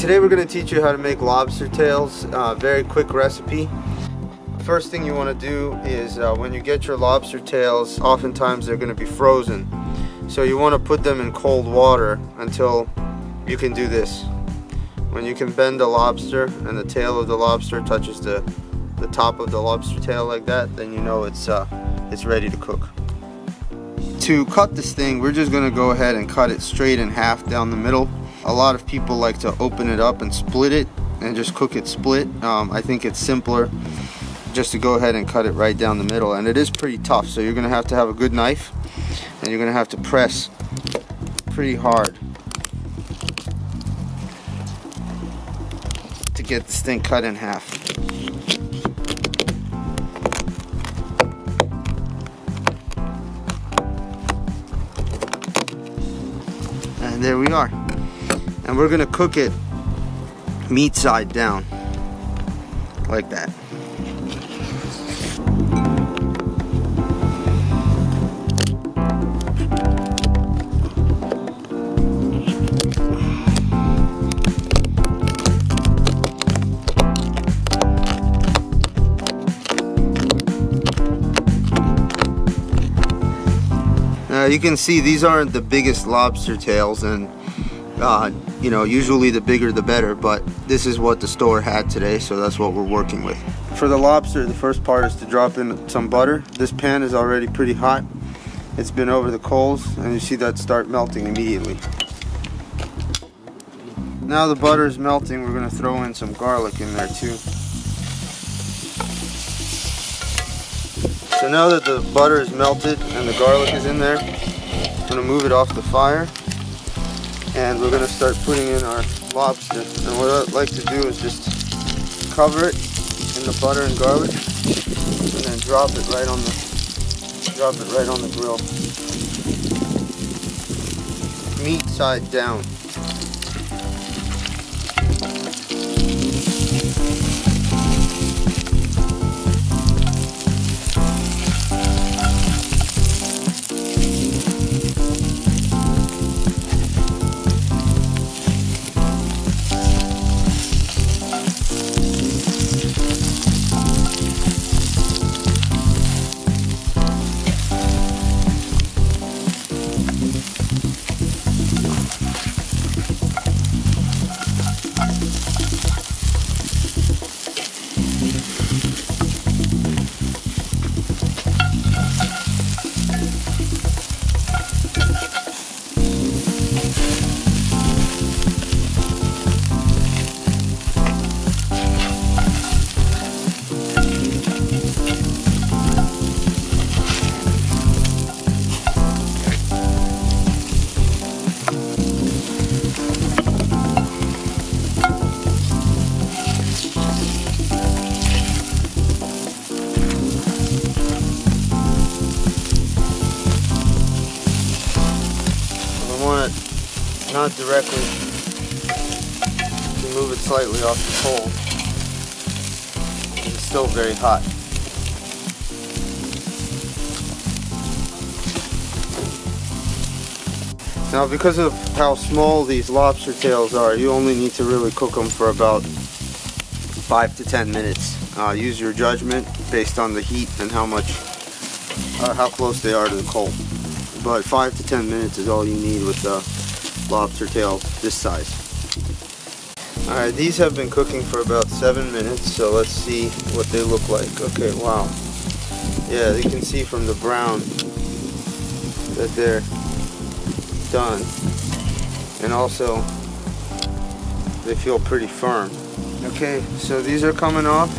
Today we're going to teach you how to make lobster tails, uh, very quick recipe. First thing you want to do is uh, when you get your lobster tails, oftentimes they're going to be frozen. So you want to put them in cold water until you can do this. When you can bend the lobster and the tail of the lobster touches the, the top of the lobster tail like that, then you know it's, uh, it's ready to cook. To cut this thing, we're just going to go ahead and cut it straight in half down the middle a lot of people like to open it up and split it and just cook it split. Um, I think it's simpler just to go ahead and cut it right down the middle and it is pretty tough so you're gonna have to have a good knife and you're gonna have to press pretty hard to get this thing cut in half. And there we are and we're gonna cook it meat side down like that. Now you can see these aren't the biggest lobster tails and uh, you know, usually the bigger the better, but this is what the store had today, so that's what we're working with. For the lobster, the first part is to drop in some butter. This pan is already pretty hot. It's been over the coals, and you see that start melting immediately. Now the butter is melting, we're going to throw in some garlic in there too. So now that the butter is melted and the garlic is in there, I'm going to move it off the fire and we're gonna start putting in our lobster. And what I'd like to do is just cover it in the butter and garlic and then drop it right on the drop it right on the grill. Meat side down not directly. You move it slightly off the pole. It's still very hot. Now because of how small these lobster tails are, you only need to really cook them for about 5 to 10 minutes. Uh, use your judgment based on the heat and how much, uh, how close they are to the coal. But 5 to 10 minutes is all you need with the lobster tail this size. Alright, these have been cooking for about seven minutes, so let's see what they look like. Okay, wow. Yeah, you can see from the brown that they're done. And also, they feel pretty firm. Okay, so these are coming off.